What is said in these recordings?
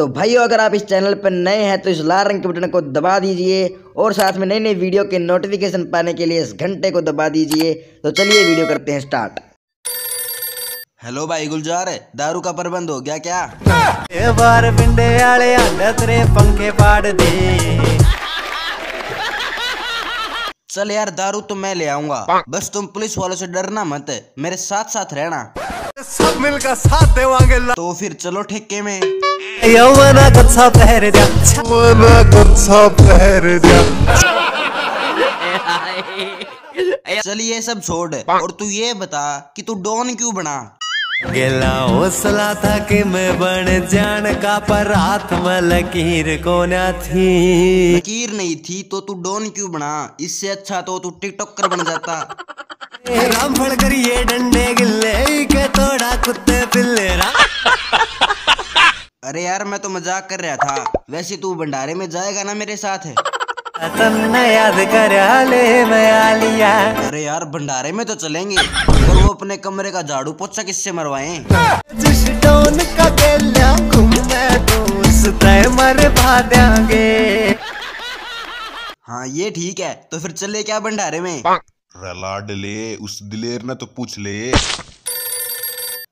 तो भाइयों अगर आप इस चैनल पर नए हैं तो इस लाल रंग के बटन को दबा दीजिए और साथ में नई नई वीडियो के नोटिफिकेशन पाने के लिए इस घंटे को दबा दीजिए। तो चलिए वीडियो करते हैं स्टार्ट हेलो भाई गुलजार दारू का प्रबंध हो गया क्या? ए बार पिंडे आले तेरे पंखे पाड़ दे। चल यार दारू तो मैं ले आऊँगा। बस तुम पुलिस वालों से डरना मत मेरे साथ साथ रहना। सब मिलकर साथ देवांगे तो फिर चलो ठेके में। यौवना कच्छा पहर दिया यौवना कच्छा पहर दिया चल ये सब छोड़। और तू ये बता कि तू डॉन क्यों बना? गेला हौसला था कि मैं बन जान का पर हाथ में लकीर को ना थी। लकीर नहीं थी तो तू डॉन क्यों बना? इससे अच्छा तो तू टिकटॉकर बन जाता। राम फड़ कर ये डंडे गिल्ले। अरे यार मैं तो मज़ाक कर रहा था। वैसे तू भंडारे में जाएगा ना मेरे साथ? तन्ने याद कर अरे यार भंडारे में तो चलेंगे और वो अपने कमरे का झाड़ू पोछा किससे मरवाए? जिस डोन का गेल्या घूमने दोस्त मर भा देंगे। हाँ ये ठीक है तो फिर चले क्या भंडारे में? लाडले उस दिलेर ने तो पूछ ले।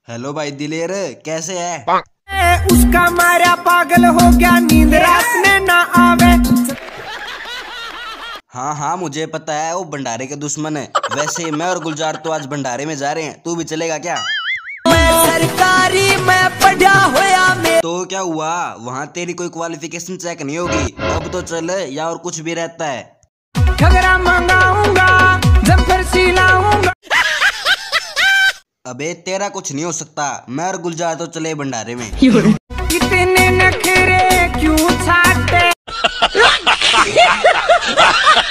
हेलो भाई दिलेर कैसे है? उसका मारा पागल हो गया नींद रात में ना आवे। हाँ हाँ मुझे पता है वो भंडारे के दुश्मन है। वैसे मैं और गुलजार तो आज भंडारे में जा रहे हैं। तू भी चलेगा क्या? मैं सरकारी मैं पढ़ा होया में। तो क्या हुआ? वहाँ तेरी कोई क्वालिफिकेशन चेक नहीं होगी? अब तो चल या और कुछ भी रहता है। घगरा मंगाऊँगा अबे तेरा कुछ नहीं हो सकता। मैं और गुलजार तो चले भंडारे में। कितने नखरे क्यों